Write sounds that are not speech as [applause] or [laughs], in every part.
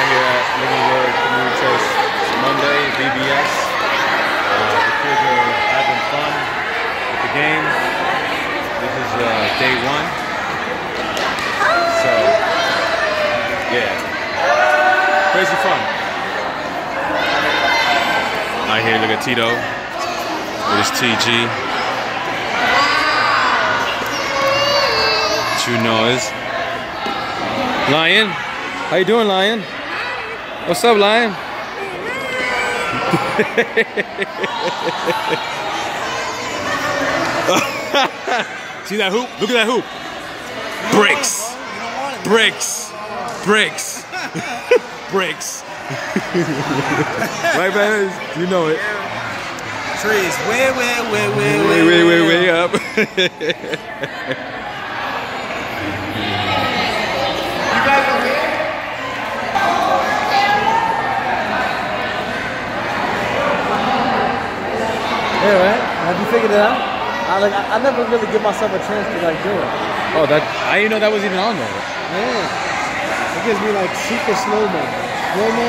out here at Living Word Community Church. It's Monday, VBS. Uh, the kids are having fun with game. This is uh, day one. So, yeah. Crazy fun. Out here, look at Tito with his TG. True noise. Lion, how you doing, Lion? What's up, Lion? [laughs] [laughs] See that hoop? Look at that hoop. Bricks. Bricks. Bricks. [laughs] Bricks. right, man? You know it. Trees way, way, way, way, Way, way, way, way up. [laughs] Yeah, right? Have you figured it out? I like I, I never really give myself a chance to like do it. oh, that I didn't know that was even on there. Yeah. It gives me like super slow mo. Slow mo.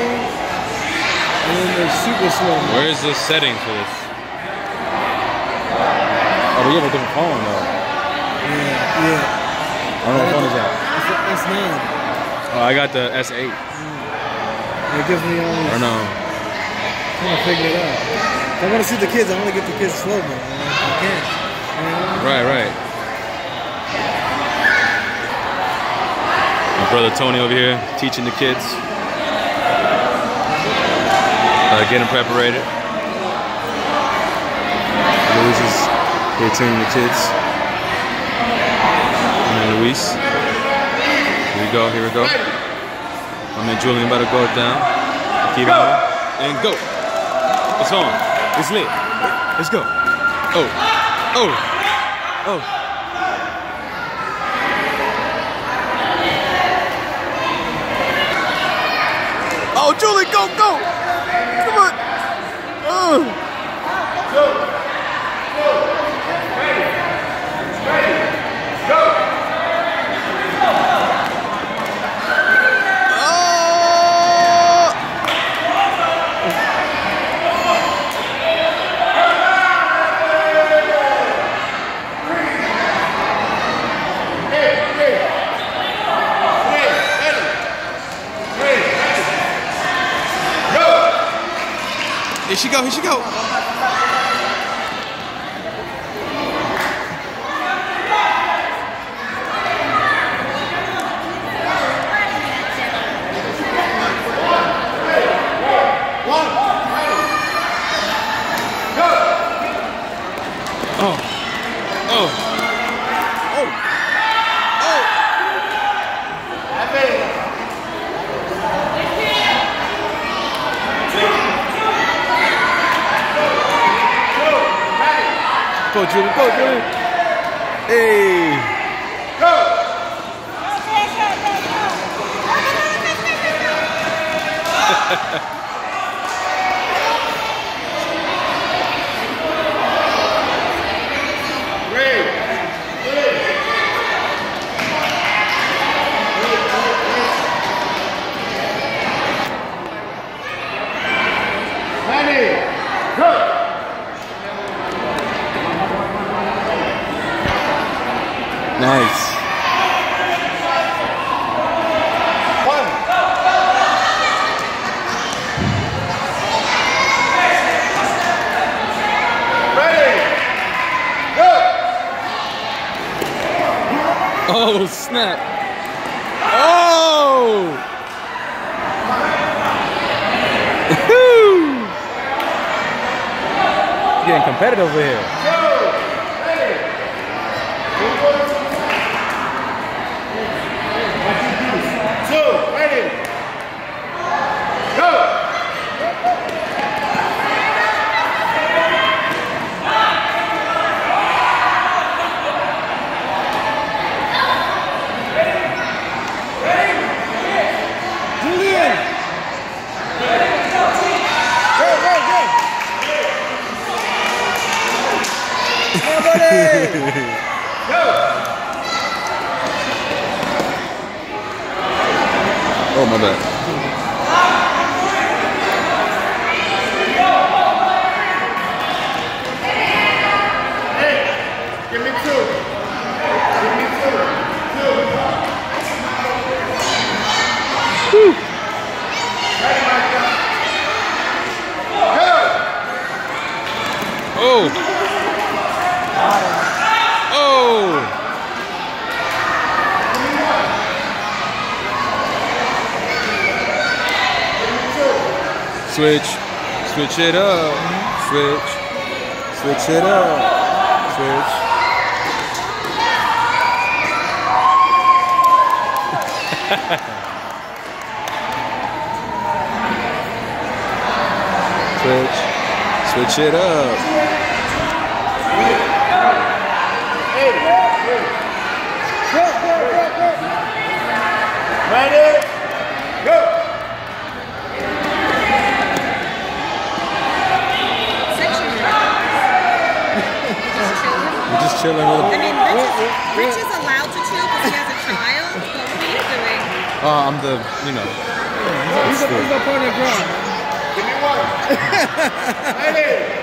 And then there's super slow mo. Where's the setting for this? Oh, we have a different phone though. Yeah, yeah. I don't know what phone is that. It's a S9. Oh, I got the S8. It gives me all I these don't know. trying to figure it out. I want to see the kids, I want to get the kids slow mo. I can't. Right, right. My brother Tony over here teaching the kids. Uh, getting prepared. Luis is here training the kids. And Luis. Here we go, here we go. My man Julian about to go down. Keep on. And go. It's on. It's lit. Let's go. Oh. Oh. Oh. Oh, Julie, go, go! Come on! Oh. Oh! Here she go, here she go. Oh. Oh. Oh. Oh. Go, Julie, go, Julie. Hey. Nice. Oh, snap. Oh! Getting competitive over here. Oh my bad. Give me two. Give me two. Two. Oh. Oh. Switch. Switch it up. Switch. Switch it up. Switch. [laughs] Switch. Switch it up. Ready? Go. We're just chilling with I a, mean, Rich is, Rich is allowed to chill because he has a child, but what are you doing? uh, I'm the, you know, He's up, he's up on the ground. Give me one. [laughs] Ready?